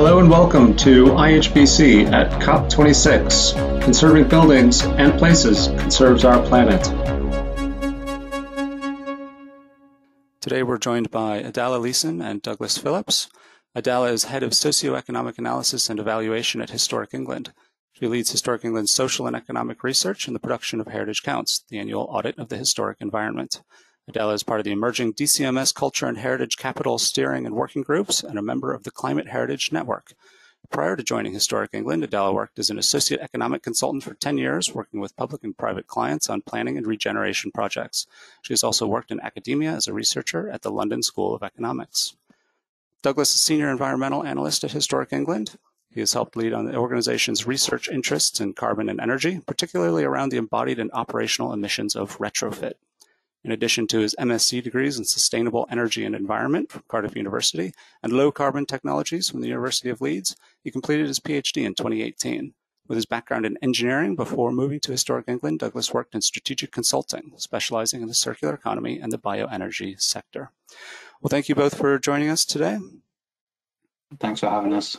Hello and welcome to IHBC at COP26. Conserving buildings and places conserves our planet. Today we're joined by Adala Leeson and Douglas Phillips. Adala is head of socioeconomic analysis and evaluation at Historic England. She leads Historic England's social and economic research and the production of Heritage Counts, the annual audit of the historic environment. Adala is part of the emerging DCMS Culture and Heritage Capital Steering and Working Groups and a member of the Climate Heritage Network. Prior to joining Historic England, Adala worked as an associate economic consultant for 10 years, working with public and private clients on planning and regeneration projects. She has also worked in academia as a researcher at the London School of Economics. Douglas is senior environmental analyst at Historic England. He has helped lead on the organization's research interests in carbon and energy, particularly around the embodied and operational emissions of retrofit. In addition to his MSc degrees in Sustainable Energy and Environment from Cardiff University and Low Carbon Technologies from the University of Leeds, he completed his PhD in 2018. With his background in engineering before moving to Historic England, Douglas worked in strategic consulting, specializing in the circular economy and the bioenergy sector. Well, thank you both for joining us today. Thanks for having us.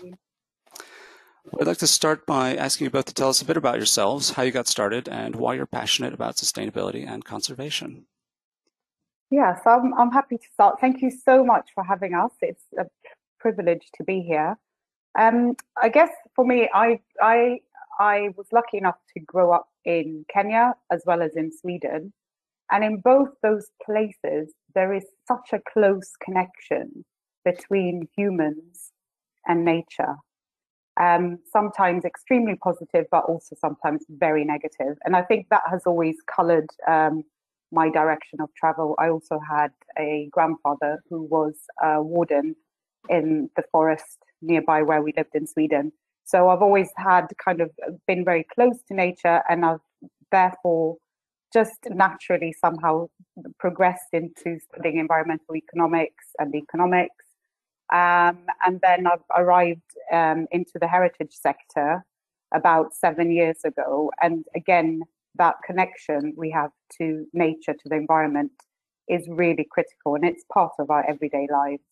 I'd like to start by asking you both to tell us a bit about yourselves, how you got started, and why you're passionate about sustainability and conservation. Yeah, so I'm, I'm happy to start. Thank you so much for having us. It's a privilege to be here. Um, I guess for me, I, I, I was lucky enough to grow up in Kenya as well as in Sweden. And in both those places, there is such a close connection between humans and nature. Um, sometimes extremely positive, but also sometimes very negative. And I think that has always colored um, my direction of travel. I also had a grandfather who was a warden in the forest nearby where we lived in Sweden. So I've always had kind of been very close to nature and I've therefore just naturally somehow progressed into studying environmental economics and economics. Um, and then I've arrived um, into the heritage sector about seven years ago. And again, that connection we have to nature, to the environment, is really critical and it's part of our everyday lives.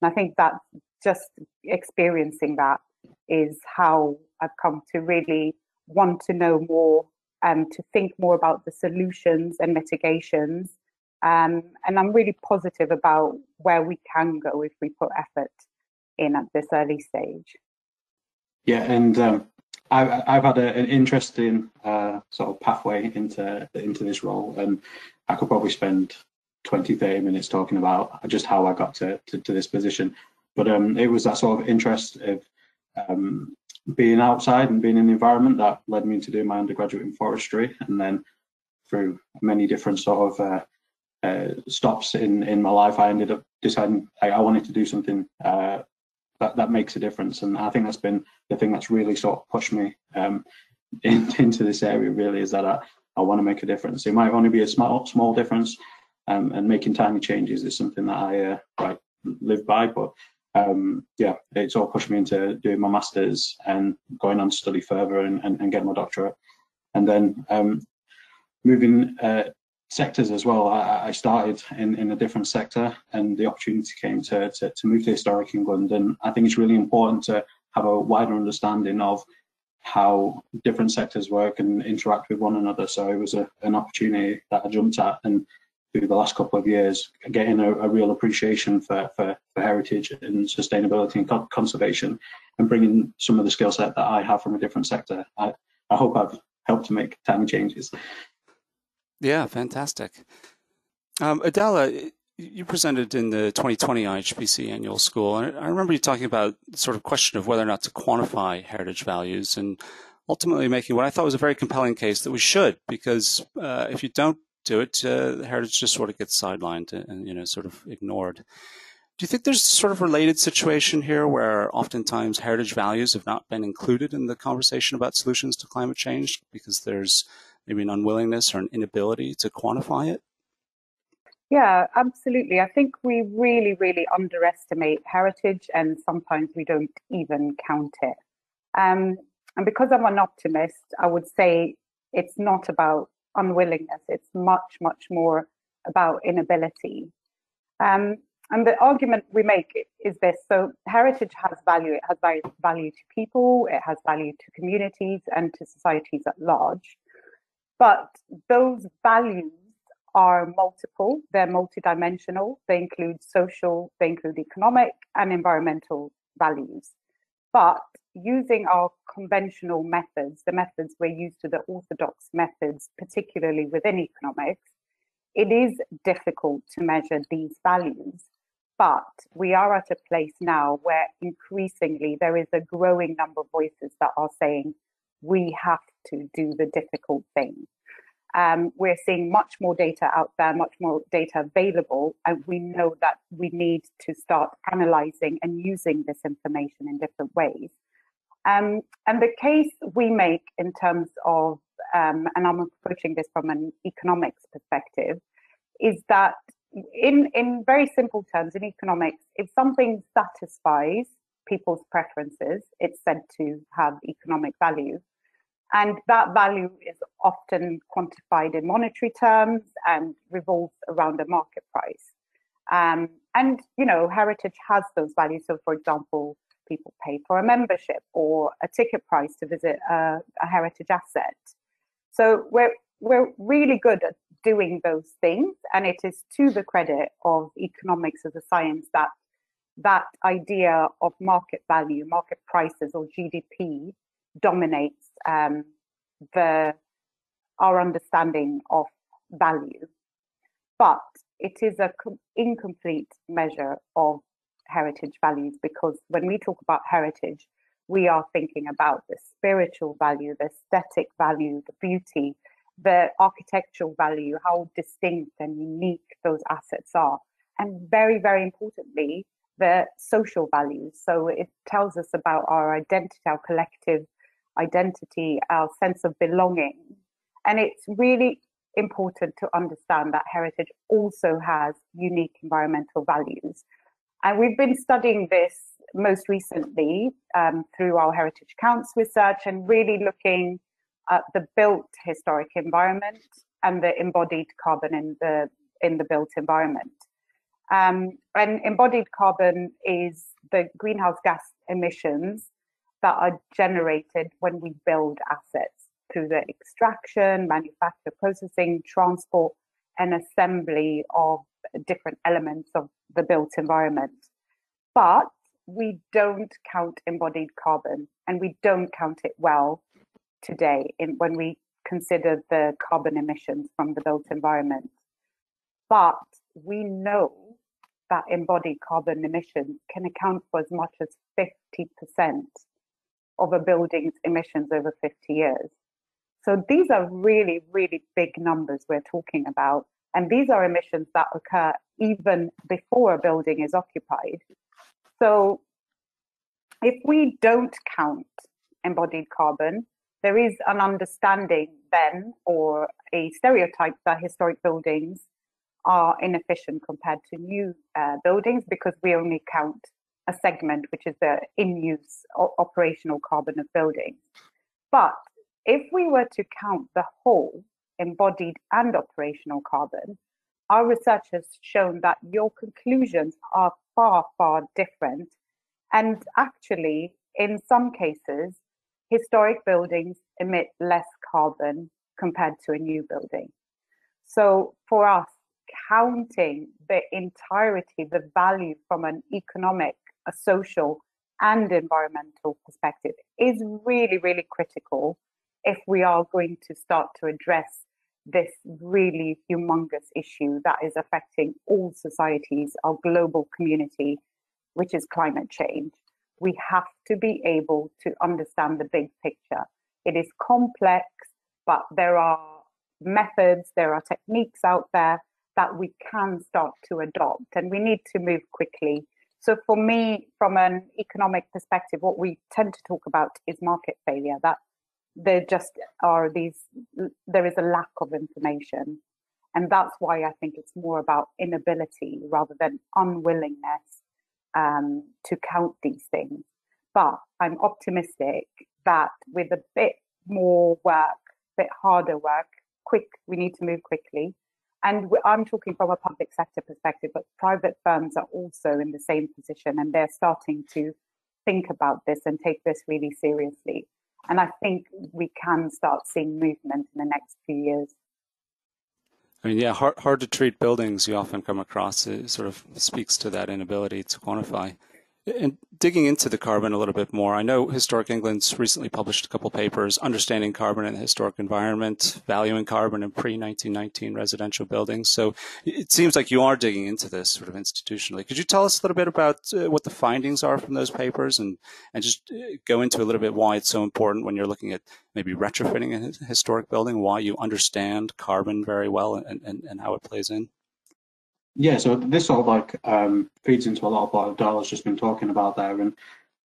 And I think that just experiencing that is how I've come to really want to know more and to think more about the solutions and mitigations. Um, and I'm really positive about where we can go if we put effort in at this early stage. Yeah, and um, I, I've had a, an interesting uh, sort of pathway into into this role, and I could probably spend 20, 30 minutes talking about just how I got to, to, to this position. But um, it was that sort of interest of um, being outside and being in the environment that led me to do my undergraduate in forestry, and then through many different sort of uh, uh, stops in in my life, I ended up deciding I, I wanted to do something uh, that that makes a difference. And I think that's been the thing that's really sort of pushed me um, in, into this area. Really, is that I, I want to make a difference. It might only be a small small difference, um, and making tiny changes is something that I uh, like live by. But um, yeah, it's all pushed me into doing my masters and going on to study further and, and, and get my doctorate. And then um, moving uh, sectors as well. I, I, started in, in a different sector and the opportunity came to, to, to move to Historic England. And I think it's really important to have a wider understanding of how different sectors work and interact with one another. So it was a, an opportunity that I jumped at and through the last couple of years, getting a, a real appreciation for, for, for, heritage and sustainability and co conservation and bringing some of the skill set that I have from a different sector. I, I hope I've helped to make tiny changes. Yeah, fantastic. Um, Adala, you presented in the 2020 IHBC annual school, and I remember you talking about sort of question of whether or not to quantify heritage values, and ultimately making what I thought was a very compelling case that we should, because uh, if you don't do it, uh, heritage just sort of gets sidelined and you know sort of ignored. Do you think there's sort of related situation here where oftentimes heritage values have not been included in the conversation about solutions to climate change because there's maybe an unwillingness or an inability to quantify it? Yeah, absolutely. I think we really, really underestimate heritage and sometimes we don't even count it. Um, and because I'm an optimist, I would say it's not about unwillingness, it's much, much more about inability. Um, and the argument we make is this: so heritage has value. It has value to people. It has value to communities and to societies at large. But those values are multiple. They're multidimensional. They include social. They include economic and environmental values. But using our conventional methods, the methods we're used to, the orthodox methods, particularly within economics, it is difficult to measure these values. But we are at a place now where increasingly there is a growing number of voices that are saying we have to do the difficult thing. Um, we're seeing much more data out there, much more data available, and we know that we need to start analyzing and using this information in different ways. Um, and the case we make in terms of, um, and I'm approaching this from an economics perspective, is that in, in very simple terms, in economics, if something satisfies people's preferences, it's said to have economic value. And that value is often quantified in monetary terms and revolves around a market price. Um, and, you know, heritage has those values. So, for example, people pay for a membership or a ticket price to visit a, a heritage asset. So we're we're really good at doing those things, and it is to the credit of economics as a science that that idea of market value, market prices, or GDP dominates um, the our understanding of value. But it is a incomplete measure of heritage values because when we talk about heritage, we are thinking about the spiritual value, the aesthetic value, the beauty, the architectural value, how distinct and unique those assets are. And very, very importantly, the social values. So it tells us about our identity, our collective identity, our sense of belonging. And it's really important to understand that heritage also has unique environmental values. And we've been studying this most recently um, through our Heritage Counts research and really looking at the built historic environment and the embodied carbon in the in the built environment. Um, and embodied carbon is the greenhouse gas emissions that are generated when we build assets through the extraction, manufacture, processing, transport, and assembly of different elements of the built environment. But we don't count embodied carbon and we don't count it well today in, when we consider the carbon emissions from the built environment. But we know that embodied carbon emissions can account for as much as 50% of a building's emissions over 50 years. So these are really, really big numbers we're talking about. And these are emissions that occur even before a building is occupied. So if we don't count embodied carbon, there is an understanding then or a stereotype that historic buildings are inefficient compared to new uh, buildings because we only count a segment, which is the in use operational carbon of buildings. But if we were to count the whole embodied and operational carbon, our research has shown that your conclusions are far, far different. And actually, in some cases, historic buildings emit less carbon compared to a new building. So for us, counting the entirety, the value from an economic, a social, and environmental perspective is really, really critical if we are going to start to address this really humongous issue that is affecting all societies, our global community, which is climate change. We have to be able to understand the big picture. It is complex, but there are methods, there are techniques out there that we can start to adopt, and we need to move quickly. So, for me, from an economic perspective, what we tend to talk about is market failure. That there just are these there is a lack of information. And that's why i think it's more about inability rather than unwillingness um, to count these things. But i'm optimistic that with a bit more work a bit harder work quick we need to move quickly And I'm talking from a public sector perspective, but private firms are also in the same position and they're starting to think about this and take this really seriously. And I think we can start seeing movement in the next few years. I mean, yeah, hard, hard to treat buildings you often come across it sort of speaks to that inability to quantify. And digging into the carbon a little bit more, I know Historic England's recently published a couple papers, Understanding Carbon in the Historic Environment, Valuing Carbon in Pre-1919 Residential Buildings. So it seems like you are digging into this sort of institutionally. Could you tell us a little bit about uh, what the findings are from those papers and, and just uh, go into a little bit why it's so important when you're looking at maybe retrofitting a historic building, why you understand carbon very well and, and, and how it plays in? Yeah, so this sort of like um, feeds into a lot of what Adala's just been talking about there. And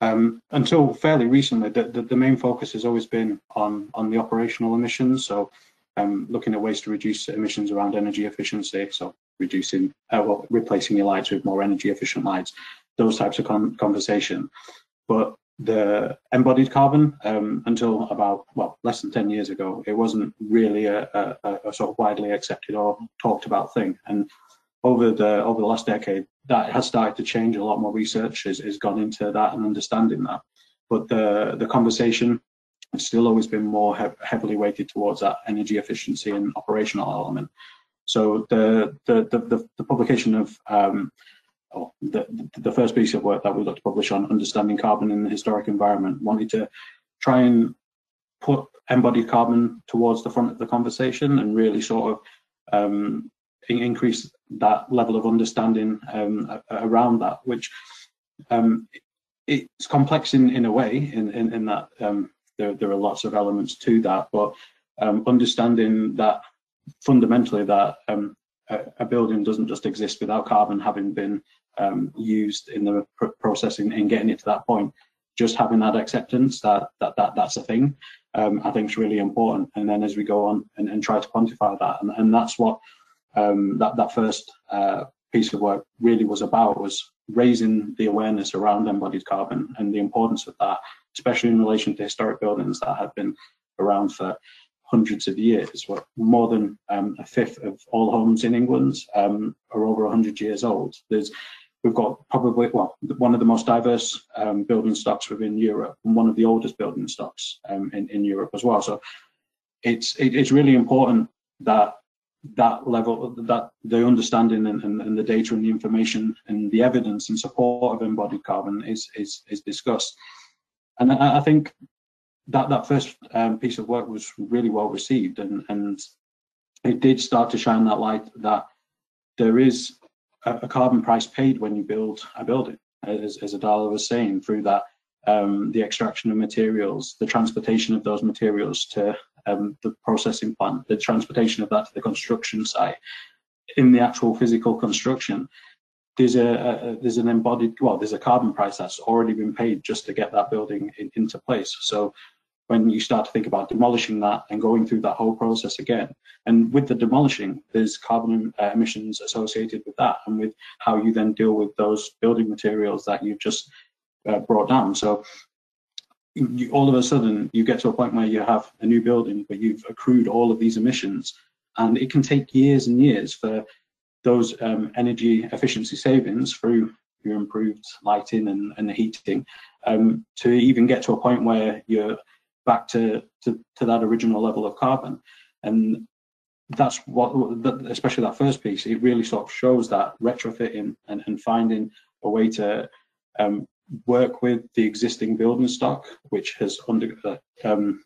um, until fairly recently, the, the, the, main focus has always been on, on the operational emissions. So um, looking at ways to reduce emissions around energy efficiency. So reducing, uh, well, replacing your lights with more energy efficient lights, those types of con conversation. But the embodied carbon um, until about well less than 10 years ago it wasn't really a, a, a, sort of widely accepted or talked about thing and over the over the last decade, that has started to change. A lot more research has, has gone into that and understanding that. But the the conversation has still always been more he heavily weighted towards that energy efficiency and operational element. So the the the, the, publication of um, oh, the, the first piece of work that we got to publish on understanding carbon in the historic environment wanted to try and put embodied carbon towards the front of the conversation and really sort of um, increase that level of understanding um, around that, which um, it's complex in, in a way, in, in, in that um, there, there are lots of elements to that, but um, understanding that fundamentally that um, a, a, building doesn't just exist without carbon having been um, used in the pr processing and getting it to that point, just having that acceptance that that, that that's a thing, I think is really important. And then as we go on and, and try to quantify that, and, and that's what um, that that first uh, piece of work really was about was raising the awareness around embodied carbon and the importance of that, especially in relation to historic buildings that have been around for hundreds of years. More than um, a fifth of all homes in England um, are over 100 years old. There's we've got probably well one of the most diverse um, building stocks within Europe and one of the oldest building stocks um, in in Europe as well. So it's it, it's really important that that level, that the understanding and, and, and, the data and the information and the evidence in support of embodied carbon is is, is discussed. And I, I think that that first um, piece of work was really well received, and and it did start to shine that light that there is a, a carbon price paid when you build a building, as, as Adala was saying, through that um, the extraction of materials, the transportation of those materials to um, the processing plant, the transportation of that to the construction site. In the actual physical construction, there's a, a, there's an embodied well, there's a carbon price that's already been paid just to get that building in, into place. So when you start to think about demolishing that and going through that whole process again, and with the demolishing, there's carbon uh, emissions associated with that, and with how you then deal with those building materials that you've just uh, brought down. So you, all of a sudden you get to a point where you have a new building, but you've accrued all of these emissions, and it can take years and years for those um, energy efficiency savings through your improved lighting and, and the heating um, to even get to a point where you're back to, to, to that original level of carbon. And that's what, especially that first piece, it really sort of shows that retrofitting and, and finding a way to um, work with the existing building stock, which has under uh, um,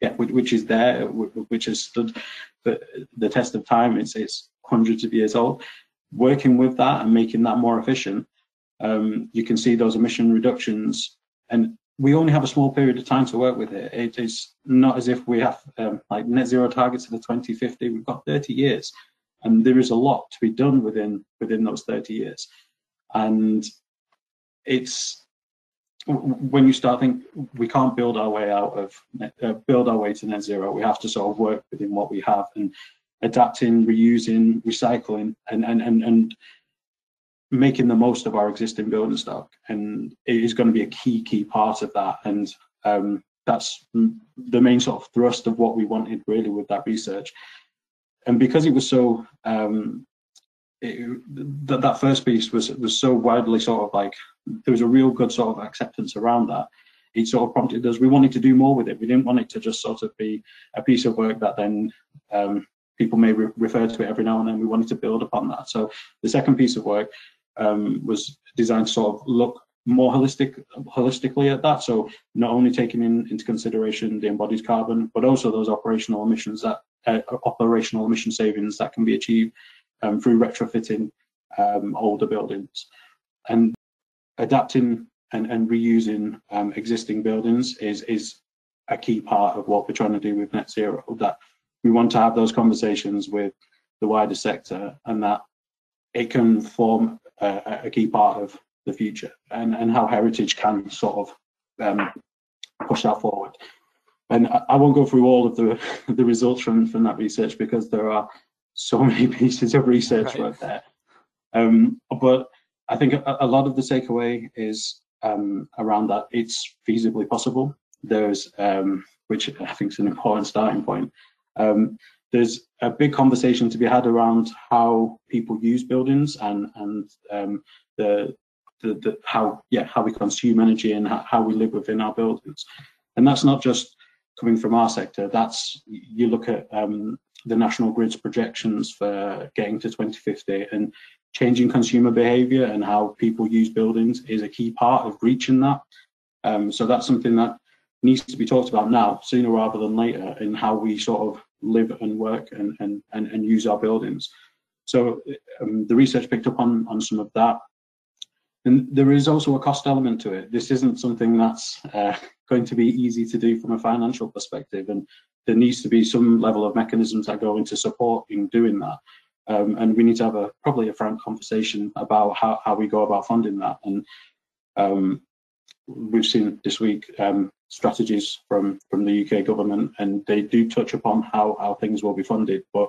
yeah, which, is there, which has stood the, the test of time. It's it's hundreds of years old. Working with that and making that more efficient, um, you can see those emission reductions. And we only have a small period of time to work with it. It is not as if we have um, like net zero targets for the 2050. We've got 30 years, and there is a lot to be done within within those 30 years. And it's when you start thinking we can't build our way out of uh, build our way to net zero. We have to sort of work within what we have and adapting reusing recycling and and and, and making the most of our existing building stock. And it is going to be a key key part of that. And um, that's the main sort of thrust of what we wanted really with that research. And because it was so um, it, that that first piece was was so widely sort of like there was a real good sort of acceptance around that. It sort of prompted us. We wanted to do more with it. We didn't want it to just sort of be a piece of work that then um, people may re refer to it every now and then. We wanted to build upon that. So the second piece of work um, was designed to sort of look more holistic holistically at that. So not only taking in, into consideration the embodied carbon, but also those operational emissions that uh, operational emission savings that can be achieved um, through retrofitting um, older buildings. And adapting and, and reusing um, existing buildings is, is a key part of what we're trying to do with net zero, that we want to have those conversations with the wider sector and that it can form a, a key part of the future and, and how heritage can sort of um, push that forward. And I, I, won't go through all of the, the results from, from that research because there are so many pieces of research right. work there. Um, but I think a, a, lot of the takeaway is um, around that it's feasibly possible. There's, um, which I think is an important starting point. Um, there's a big conversation to be had around how people use buildings and and um, the, the, the how yeah how we consume energy and how, how we live within our buildings, and that's not just coming from our sector. That's you look at um, the national grid's projections for getting to 2050 and changing consumer behavior and how people use buildings is a key part of reaching that. Um, so that's something that needs to be talked about now, sooner rather than later, in how we sort of live and work and and and, and use our buildings. So um, the research picked up on on some of that. And there is also a cost element to it. This isn't something that's uh, going to be easy to do from a financial perspective, and there needs to be some level of mechanisms that go into supporting doing that. Um, and we need to have a probably a frank conversation about how, how we go about funding that. And um, we've seen this week um, strategies from from the UK government, and they do touch upon how how things will be funded, but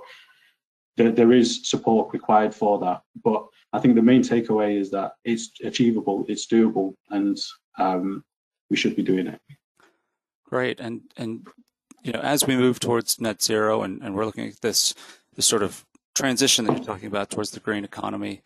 there, there is support required for that. But I think the main takeaway is that it's achievable, it's doable, and um, we should be doing it. Great, and and you know as we move towards net zero, and, and we're looking at this this sort of transition that you're talking about towards the green economy.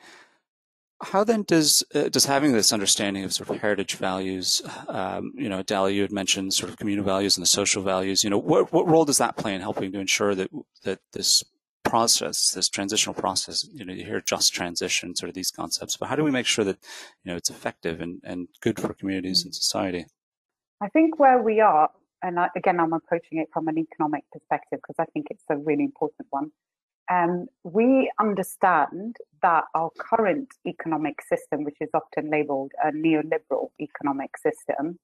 How then does uh, does having this understanding of sort of heritage values, um, you know, Dali, you had mentioned sort of communal values and the social values. You know, what what role does that play in helping to ensure that that this process, this transitional process, you know, you hear just transition, sort of these concepts, but how do we make sure that you know it's effective and and good for communities and society? I think where we are, and I, again, I'm approaching it from an economic perspective because I think it's a really important one um, we understand that our current economic system, which is often labeled a neoliberal economic system,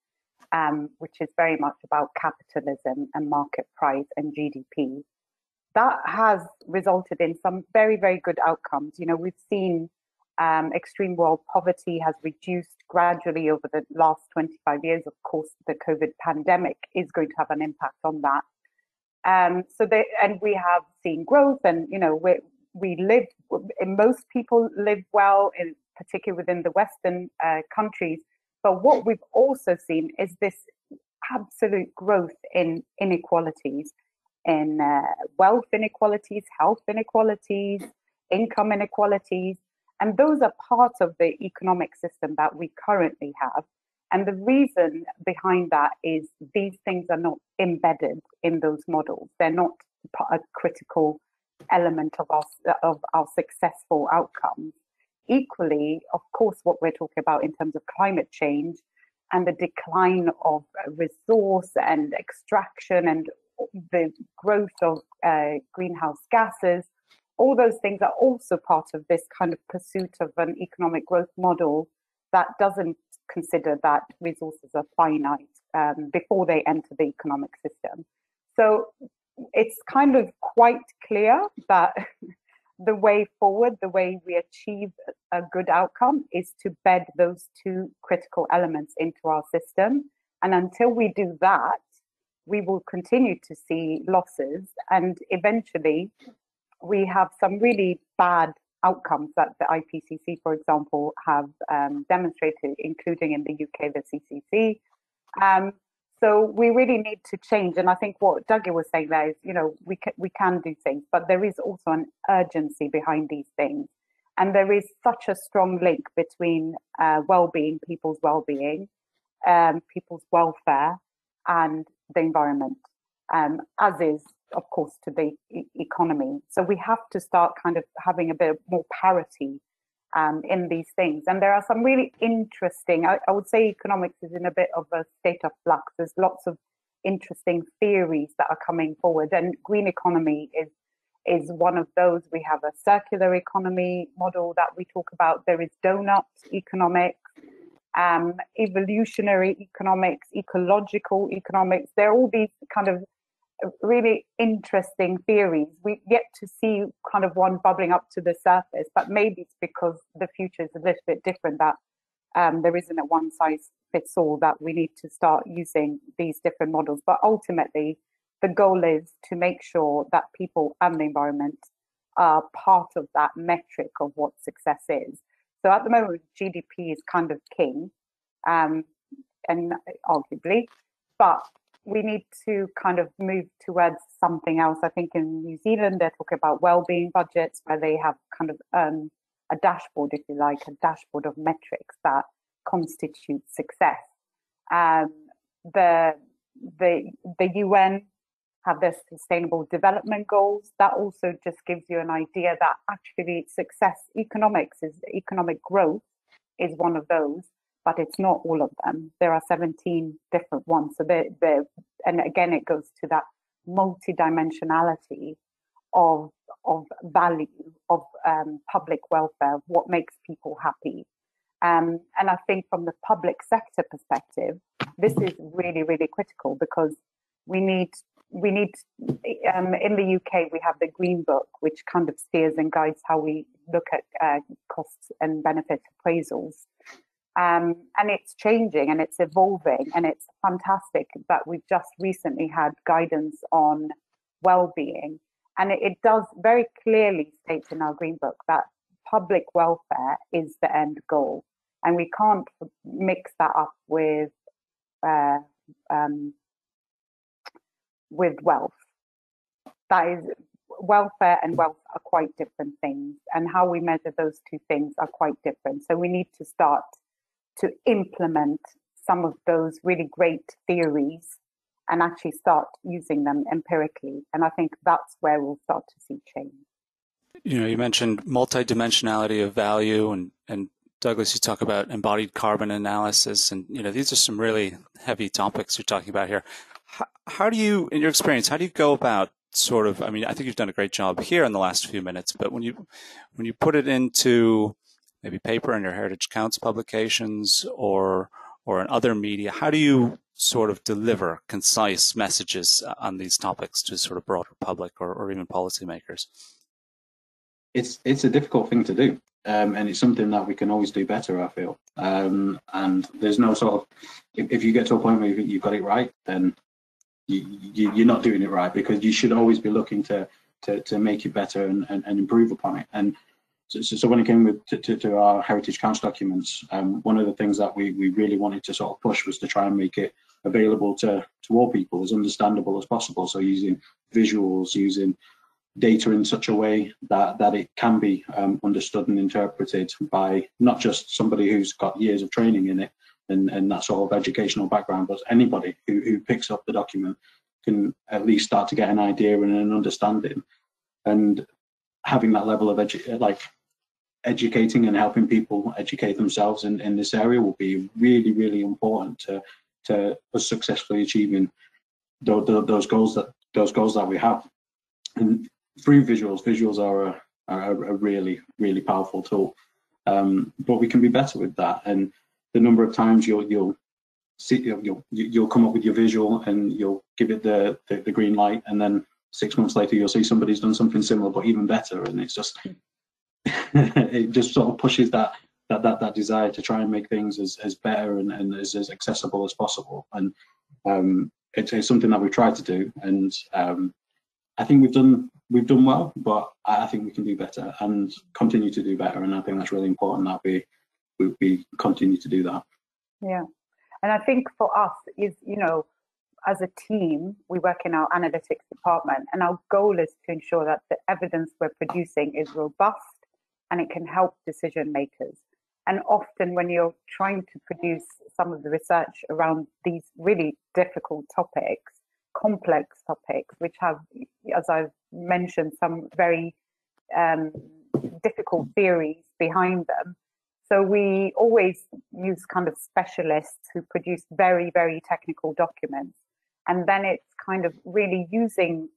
um, which is very much about capitalism and market price and GDP, that has resulted in some very, very good outcomes. You know, we've seen um, extreme world poverty has reduced gradually over the last 25 years. Of course, the COVID pandemic is going to have an impact on that. Um, so they and we have seen growth, and you know we we live. Most people live well, in particular within the Western uh, countries. But what we've also seen is this absolute growth in inequalities, in uh, wealth inequalities, health inequalities, income inequalities, and those are part of the economic system that we currently have. And the reason behind that is these things are not embedded in those models. They're not a critical element of our, of our successful outcomes. Equally, of course, what we're talking about in terms of climate change and the decline of resource and extraction and the growth of uh, greenhouse gases, all those things are also part of this kind of pursuit of an economic growth model that doesn't consider that resources are finite um, before they enter the economic system. So it's kind of quite clear that the way forward, the way we achieve a good outcome is to bed those two critical elements into our system. And until we do that, we will continue to see losses and eventually we have some really bad outcomes that the IPCC, for example, have um, demonstrated, including in the UK, the CCC. Um, so we really need to change. And I think what Dougie was saying there is, you know, we can, we can do things, but there is also an urgency behind these things. And there is such a strong link between uh, well-being, people's well-being, um, people's welfare, and the environment, um, as is, of course, to the e economy. So we have to start kind of having a bit more parity um, in these things. And there are some really interesting, I, I, would say economics is in a bit of a state of flux. There's lots of interesting theories that are coming forward and green economy is is one of those. We have a circular economy model that we talk about. There is donut economics, um, evolutionary economics, ecological economics. There are all these kind of really interesting theories. We yet to see kind of one bubbling up to the surface, but maybe it's because the future is a little bit different that um, there isn't a one size fits all that we need to start using these different models. But ultimately, the goal is to make sure that people and the environment are part of that metric of what success is. So at the moment, GDP is kind of king, um, and arguably, but we need to kind of move towards something else. I think in New Zealand, they're talking about well-being budgets where they have kind of um, a dashboard, if you like, a dashboard of metrics that constitute success. Um, the, the, the UN have their sustainable development goals. That also just gives you an idea that actually success economics is economic growth is one of those but it's not all of them. There are 17 different ones. So they and again, it goes to that multidimensionality of of value of um, public welfare, what makes people happy. Um, and I think from the public sector perspective, this is really, really critical because we need we need um, in the UK we have the Green Book, which kind of steers and guides how we look at uh, costs and benefit appraisals. Um, and it's changing and it's evolving and it's fantastic that we've just recently had guidance on well-being. And it, it, does very clearly state in our green book that public welfare is the end goal. And we can't mix that up with uh, um, with wealth. That is welfare and wealth are quite different things and how we measure those two things are quite different. So we need to start to implement some of those really great theories and actually start using them empirically. And I think that's where we'll start to see change. You know, you mentioned multidimensionality of value and, and Douglas, you talk about embodied carbon analysis, and you know these are some really heavy topics you're talking about here. How, how, do you, in your experience, how do you go about sort of? I mean, I think you've done a great job here in the last few minutes, but when you when you put it into maybe paper in your Heritage Counts publications or or in other media? How do you sort of deliver concise messages on these topics to sort of broader public or, or even policymakers? It's it's a difficult thing to do, um, and it's something that we can always do better. I feel, um, and there's no sort of if, if you get to a point where you think you've got it right, then you, you, you're not doing it right because you should always be looking to to, to make it better and, and, and improve upon it. And so, so, when it came with, to, to, to, our Heritage Counts documents, um, one of the things that we, we really wanted to sort of push was to try and make it available to, to all people as understandable as possible. So using visuals, using data in such a way that, that it can be um, understood and interpreted by not just somebody who's got years of training in it and, and that sort of educational background, but anybody who, who picks up the document can at least start to get an idea and an understanding. And having that level of edu- like educating and helping people educate themselves in, in this area will be really, really important to to us successfully achieving those, those goals that those goals that we have. And through visuals, visuals are a, are a really, really powerful tool. Um, but we can be better with that. And the number of times you'll you'll see you'll you'll come up with your visual and you'll give it the, the, the green light, and then six months later you'll see somebody's done something similar but even better, and it's just it just sort of pushes that that that, that desire to try and make things as, as better and, and as, as accessible as possible. And um, it's, something that we've tried to do, and um, I think we've done we've done well, but I think we can do better and continue to do better. And I think that's really important that we we, we continue to do that. Yeah, and I think for us is you know as a team, we work in our analytics department, and our goal is to ensure that the evidence we're producing is robust and it can help decision makers. And often, when you're trying to produce some of the research around these really difficult topics, complex topics, which have, as I've mentioned, some very um, difficult theories behind them. So we always use kind of specialists who produce very, very technical documents. And then it's kind of really using,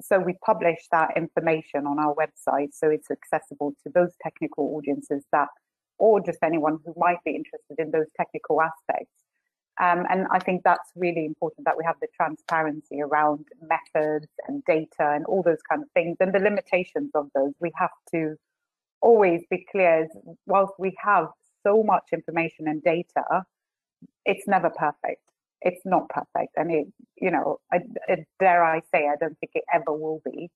so we publish that information on our website so it's accessible to those technical audiences that, or just anyone who might be interested in those technical aspects. Um, and I think that's really important that we have the transparency around methods and data and all those kind of things and the limitations of those. We have to always be clear whilst we have so much information and data, it's never perfect. It's not perfect. And it, you know, I, dare I say, I don't think it ever will be.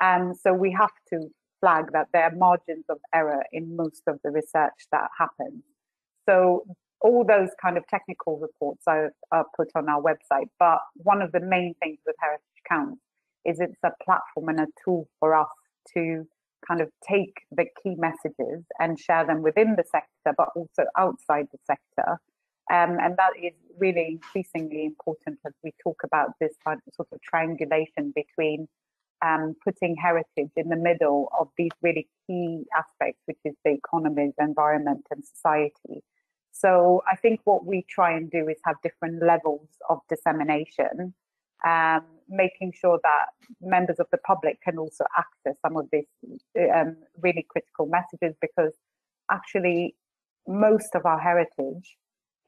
And so we have to flag that there are margins of error in most of the research that happens. So all those kind of technical reports are, are put on our website. But one of the main things with Heritage Counts is it's a platform and a tool for us to kind of take the key messages and share them within the sector, but also outside the sector. Um, and that is really increasingly important as we talk about this sort of triangulation between um, putting heritage in the middle of these really key aspects, which is the economy, the environment, and society. So I think what we try and do is have different levels of dissemination um, making sure that members of the public can also access some of these um, really critical messages because actually most of our heritage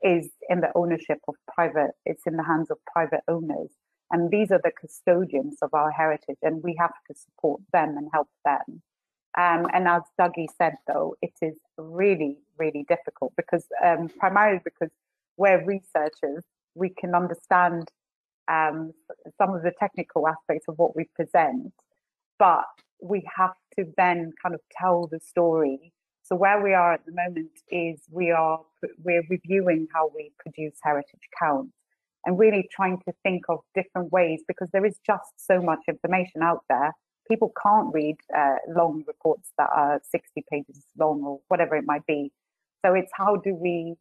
is in the ownership of private, it's in the hands of private owners. And these are the custodians of our heritage, and we have to support them and help them. Um, and as Dougie said, though, it is really, really difficult because um, primarily because we're researchers, we can understand um, some of the technical aspects of what we present, but we have to then kind of tell the story. So where we are at the moment is we are we're reviewing how we produce heritage counts and really trying to think of different ways because there is just so much information out there. People can't read uh, long reports that are 60 pages long or whatever it might be. So it's how do we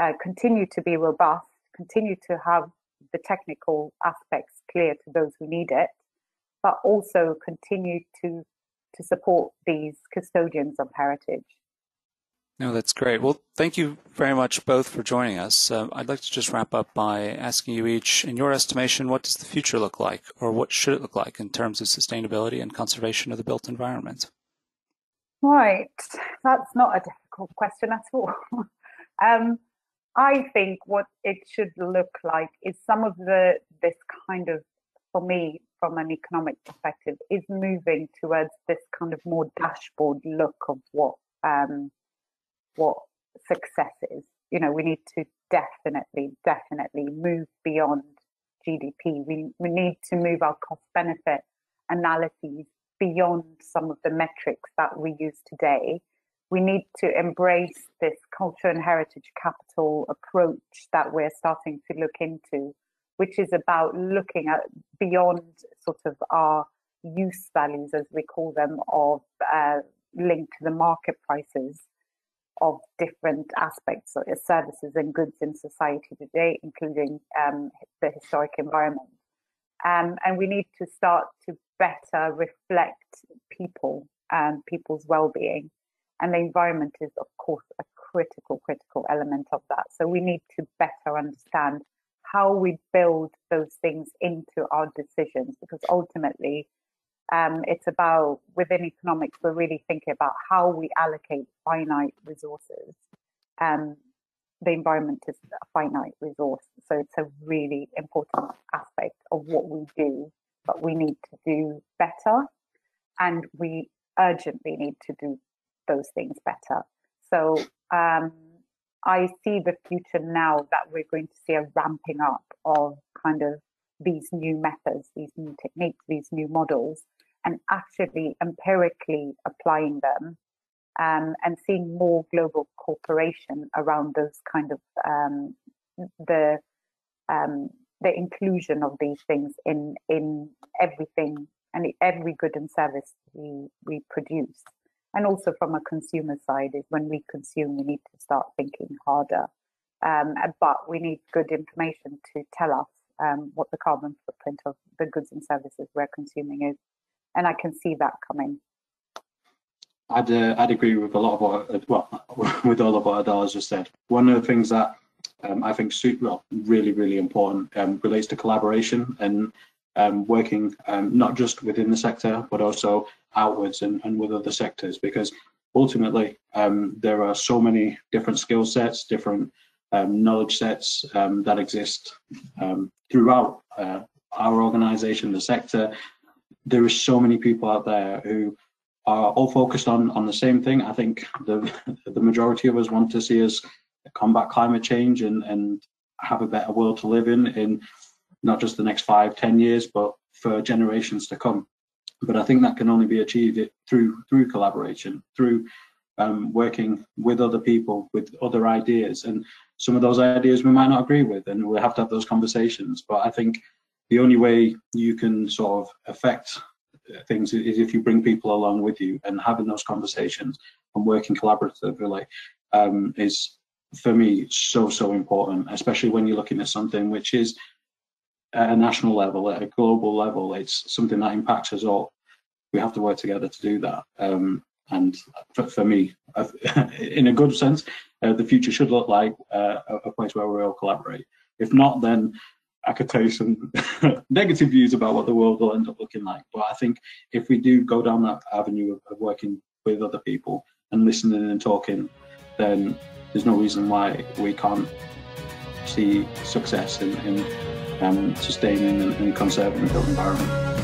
uh, continue to be robust, continue to have the technical aspects clear to those who need it, but also continue to to support these custodians of heritage. No, that's great. Well, thank you very much both for joining us. Um, I'd like to just wrap up by asking you each, in your estimation, what does the future look like, or what should it look like in terms of sustainability and conservation of the built environment? Right, that's not a difficult question at all. um, I think what it should look like is some of the this kind of for me from an economic perspective is moving towards this kind of more dashboard look of what um, what success is. You know, we need to definitely, definitely move beyond GDP. We we need to move our cost benefit analyses beyond some of the metrics that we use today we need to embrace this culture and heritage capital approach that we're starting to look into, which is about looking at beyond sort of our use values, as we call them, of uh, linked to the market prices of different aspects of services and goods in society today, including um, the historic environment. Um, and we need to start to better reflect people and people's well-being and the environment is, of course, a critical, critical element of that. So we need to better understand how we build those things into our decisions because ultimately um, it's about within economics we're really thinking about how we allocate finite resources um, the environment is a finite resource so it's a really important aspect of what we do but we need to do better and we urgently need to do those things better. So um, I see the future now that we're going to see a ramping up of kind of these new methods, these new techniques, these new models, and actually empirically applying them um, and seeing more global cooperation around those kind of um, the um, the inclusion of these things in in everything and every good and service we we produce and also from a consumer side is when we consume we need to start thinking harder. Um, but we need good information to tell us um, what the carbon footprint of the goods and services we're consuming is. And i can see that coming. I'd, uh, I'd agree with a lot of what, well, with all of what Adala has just said. One of the things that um, I think well, really, really important um, relates to collaboration and um, working um, not just within the sector, but also outwards and, and with other sectors, because ultimately um, there are so many different skill sets, different um, knowledge sets that exist throughout uh, our organization, the sector. There are so many people out there who are all focused on on the same thing. I think the the majority of us want to see us combat climate change and and have a better world to live in in not just the next five, ten years, but for generations to come. But I think that can only be achieved through through collaboration, through um, working with other people, with other ideas, and some of those ideas we might not agree with, and we'll have to have those conversations. But I think the only way you can sort of affect things is if you bring people along with you and having those conversations and working collaboratively um, is for me so so important especially when you're looking at something which is at a national level at a global level it's something that impacts us all. We have to work together to do that. Um, and for, for me in a good sense uh, the future should look like uh, a place where we all collaborate. If not then I could tell you some negative views about what the world will end up looking like. But I think if we do go down that avenue of, of working with other people and listening and talking, then there's no reason why we can't see success in, in um, sustaining and, and conserving the built environment.